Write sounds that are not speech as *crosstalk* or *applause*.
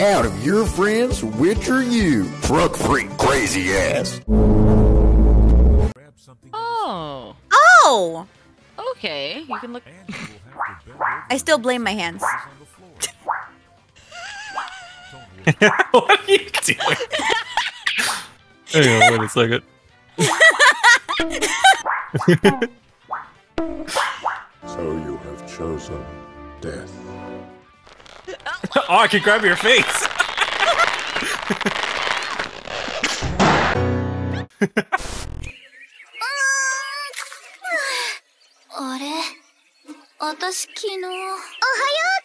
out of your friends, which are you? Truck freak crazy ass. Oh. Oh! Okay. You can look. I still blame my hands. *laughs* what are you doing? Hang on, wait a second. *laughs* So you have chosen death. *laughs* oh, I can grab your face. *laughs* あれ私*laughs*昨日おはようケルちゃん